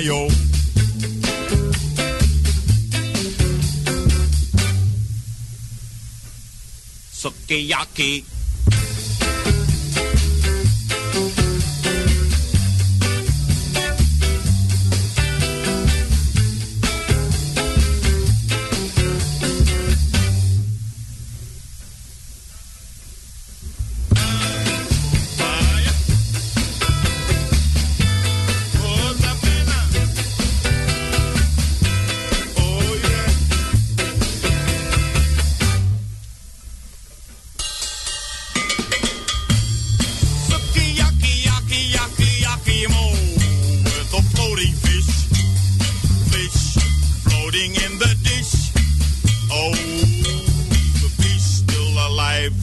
Ohio. Sukiyaki.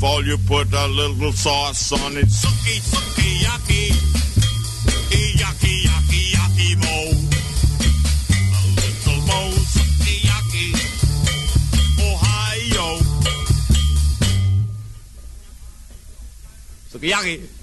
All you put a little sauce on it. Suki, suki, yaki. Yaki, yaki, yaki, mo. A little mo, suki, yaki. Ohio. Sukiyaki.